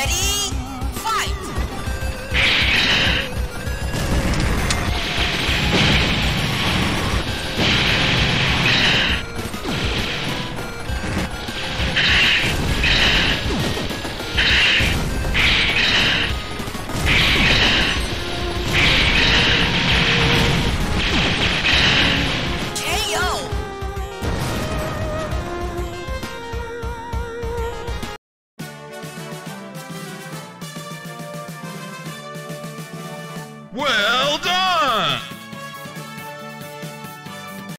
ready? Well.